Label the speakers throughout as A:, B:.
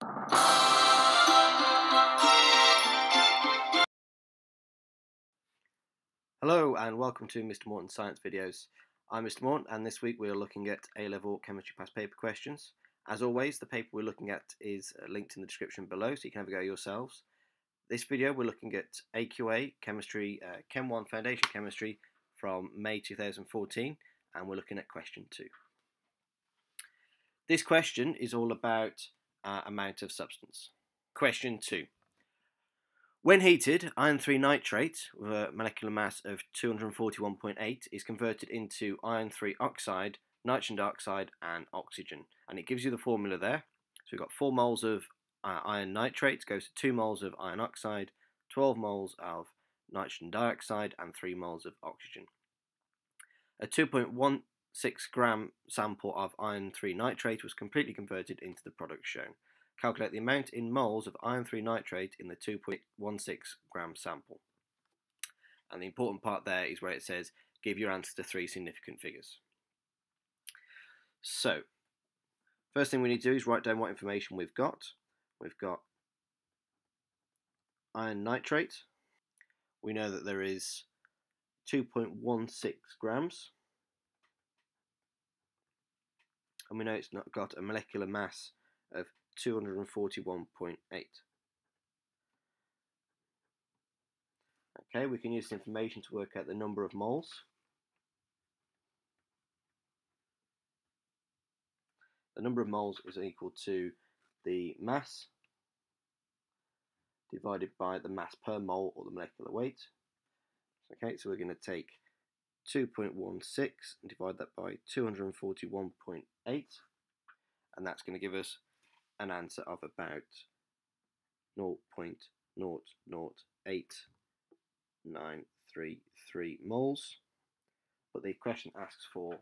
A: Hello and welcome to Mr. Morton Science Videos. I'm Mr. Morton and this week we are looking at A-level chemistry past paper questions. As always, the paper we're looking at is uh, linked in the description below so you can have a go yourselves. This video we're looking at AQA Chemistry, uh, Chem 1 Foundation Chemistry from May 2014 and we're looking at question 2. This question is all about uh, amount of substance. Question 2. When heated, iron 3 nitrate with a molecular mass of 241.8 is converted into iron 3 oxide, nitrogen dioxide, and oxygen. And it gives you the formula there. So we've got 4 moles of uh, iron nitrate goes to 2 moles of iron oxide, 12 moles of nitrogen dioxide, and 3 moles of oxygen. A 2.16 gram sample of iron 3 nitrate was completely converted into the product shown. Calculate the amount in moles of iron 3 nitrate in the 2.16 gram sample. And the important part there is where it says give your answer to three significant figures. So, first thing we need to do is write down what information we've got. We've got iron nitrate. We know that there is 2.16 grams. And we know it's not got a molecular mass of 241.8. Okay, we can use this information to work out the number of moles. The number of moles is equal to the mass divided by the mass per mole or the molecular weight. Okay, so we're going to take 2.16 and divide that by 241.8 and that's going to give us an answer of about 0.008933 moles. But the question asks for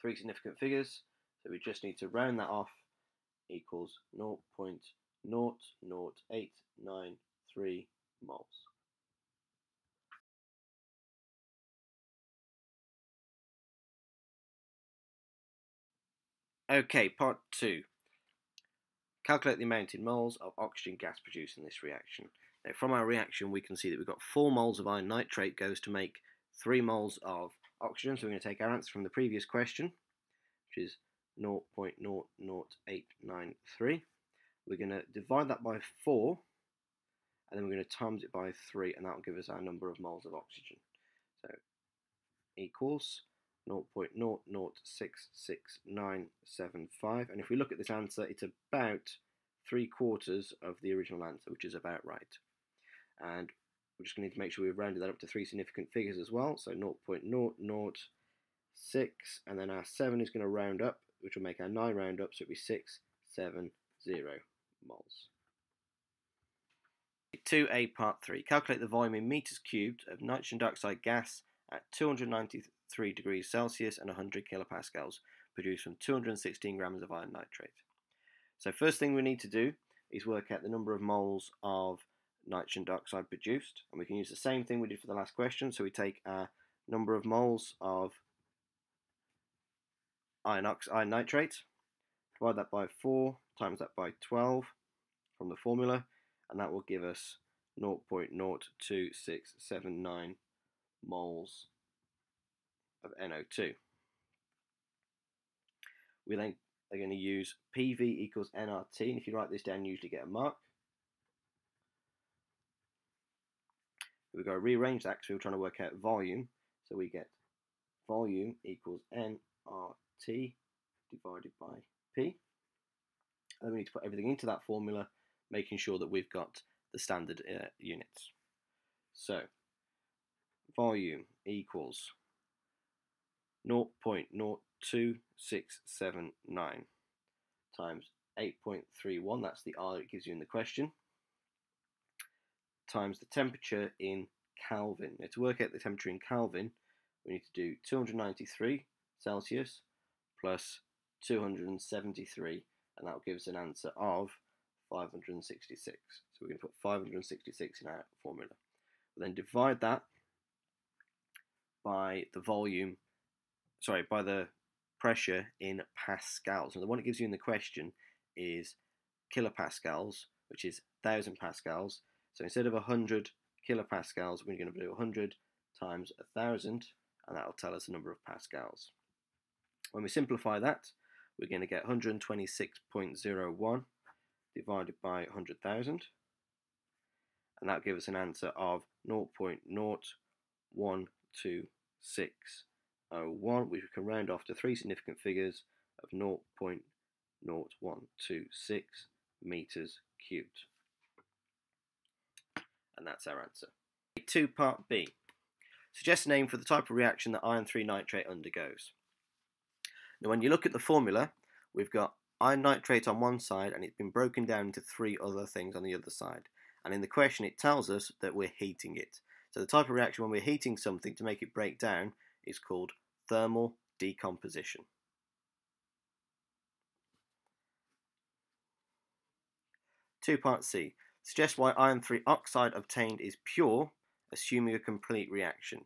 A: three significant figures, so we just need to round that off equals 0.00893 moles. Okay, part two. Calculate the amount in moles of oxygen gas produced in this reaction. Now, from our reaction, we can see that we've got 4 moles of iron nitrate goes to make 3 moles of oxygen. So we're going to take our answer from the previous question, which is 0.00893. We're going to divide that by 4, and then we're going to times it by 3, and that will give us our number of moles of oxygen. So equals 0.0066975. And if we look at this answer, it's about three quarters of the original answer, which is about right. And we're just going to need to make sure we've rounded that up to three significant figures as well. So 0.006, and then our 7 is going to round up, which will make our 9 round up, so it'll be 670 moles. 2a part 3. Calculate the volume in meters cubed of nitrogen dioxide gas at 290 3 degrees Celsius and 100 kilopascals, produced from 216 grams of iron nitrate. So first thing we need to do is work out the number of moles of nitrogen dioxide produced, and we can use the same thing we did for the last question. So we take our number of moles of iron, iron nitrate, divide that by 4, times that by 12 from the formula, and that will give us 0.02679 moles of NO2. We then are going to use PV equals nRT, and if you write this down, you usually get a mark. We've got to rearrange that because we were trying to work out volume, so we get volume equals nRT divided by P. And then we need to put everything into that formula, making sure that we've got the standard uh, units. So, volume equals 0.02679 times 8.31, that's the R it gives you in the question, times the temperature in Kelvin. Now to work out the temperature in Kelvin, we need to do 293 Celsius plus 273, and that will give us an answer of 566. So we're going to put 566 in our formula. We'll then divide that by the volume sorry, by the pressure in pascals. And the one it gives you in the question is kilopascals, which is 1000 pascals. So instead of 100 kilopascals, we're going to do 100 times 1000, and that will tell us the number of pascals. When we simplify that, we're going to get 126.01 divided by 100,000, and that gives us an answer of Uh, 0.0126101, which we can round off to three significant figures of 0.0126 meters cubed. And that's our answer. 2 part B. Suggest a name for the type of reaction that iron 3 nitrate undergoes. Now when you look at the formula, we've got iron nitrate on one side and it's been broken down into three other things on the other side. And in the question it tells us that we're heating it. So the type of reaction when we're heating something to make it break down is called thermal decomposition. Two part C. Suggest why iron 3 oxide obtained is pure, assuming a complete reaction.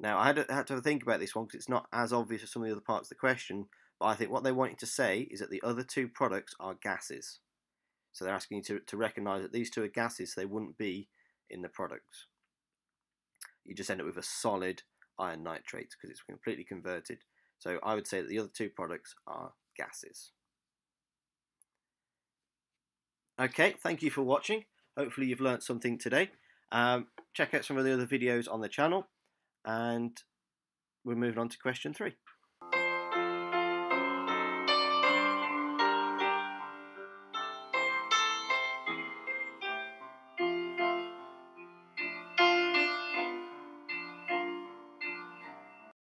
A: Now, I had to, had to think about this one because it's not as obvious as some of the other parts of the question, but I think what they want you to say is that the other two products are gases. So they're asking you to, to recognise that these two are gases, so they wouldn't be in the products. You just end up with a solid iron nitrate because it's completely converted. So I would say that the other two products are gases. Okay, thank you for watching. Hopefully you've learnt something today. Um, check out some of the other videos on the channel and we're moving on to question three.